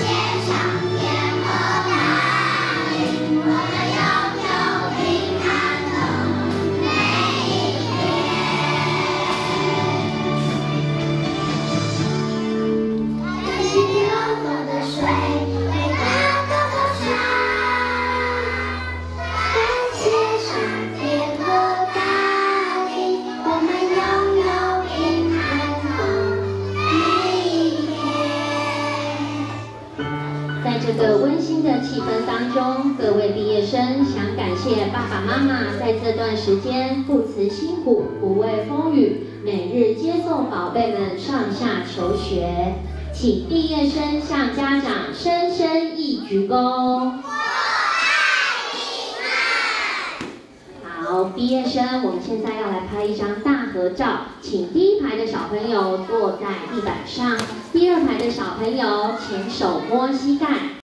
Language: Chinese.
天上。气氛当中，各位毕业生想感谢爸爸妈妈在这段时间不辞辛苦、不畏风雨，每日接送宝贝们上下求学。请毕业生向家长深深一鞠躬。好，毕业生，我们现在要来拍一张大合照，请第一排的小朋友坐在地板上，第二排的小朋友前手摸膝盖。